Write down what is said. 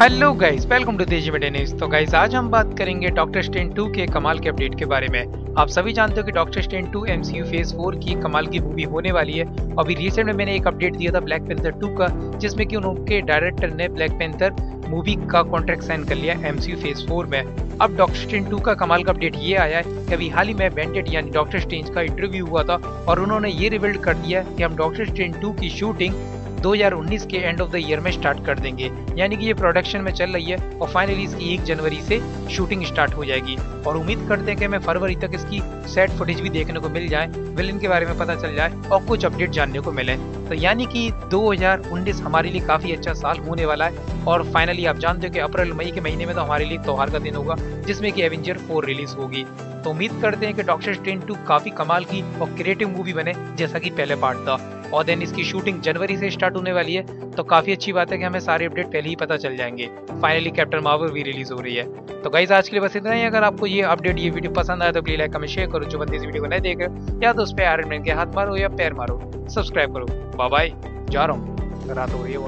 Hello guys welcome to Tezi media news तो guys आज हम बात करेंगे डॉक्टर स्टेन 2 के कमाल के अपडेट के बारे में। आप सभी जानते हो कि डॉक्टर स्टेन 2 एमसीयू फ़ेज़ 4 की कमाल की मूवी होने वाली है। अभी रिसेंट में मैंने एक अपडेट दिया था ब्लैक पेंथर 2 का, जिसमें कि उनके डायरेक्टर ने ब्लैक पेंथर मूवी का कॉन्ट्रैक्ट साइन कर लिया एमसीयू फ़ेज़ 4 में। अब डॉक्टर स्टेन 2 का कमाल का अपडेट ये आया है कि अभी हाल ही में बैंडेड यानी डॉक्टर स्टेंज का इंटरव्यू हुआ था और उन्होंने ये रिवील्ड कर दिया कि हम डॉक्टर स्टेन 2 की शूटिंग 2019 के एंड ऑफ़ द ईयर में स्टार्ट कर देंगे। यानी कि ये प्रोडक्शन में चल रही है और फाइनली इसकी एक जनवरी से शूटिंग स्टार्ट हो जाएगी। और उम्मीद करते हैं कि हमें फरवरी तक इसकी सेट फुटेज भी देखने को मिल जाए विलन के बारे में पता चल जाए और कुछ अपडेट जानने को मिले। तो यानी कि 2019 हमारे लिए काफ़ी अच्छा साल होने वाला है और फाइनली आप जानते हो कि अप्रैल, मई के महीने में तो हमारे लिए त्योहार का दिन होगा, जिसमें कि एवेंजर 4 रिलीज़ होगी। तो उम्मीद करते हैं कि डॉक्टर स्ट्रेन 2 काफ़ी कमाल की और क्रिएटिव मूवी बने, जैसा कि पहले पार्ट था। और देन इसकी शूटिंग जनवरी से स्टार्ट होने वाली है तो काफ़ी अच्छी बात है कि हमें सारे अपडेट पहले ही पता चल जाएँगे। फाइनली कैप्टन मार्वल भी रिलीज़ हो रही है। तो गाइज़ आज के लिए बस इतना ही। अगर आपको ये अपडेट ये वीडियो पसंद आया तो प्लीज़ लाइक कमेंट शेयर करो। जो बंदे इस वीडियो को नहीं देख रहे, या तो उस पर आयरन के हाथ मारो या पैर मारो। सब्सक्राइब करो। बाय बाय जा रहा हूँ। रात हो रही है